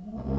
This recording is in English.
Oh.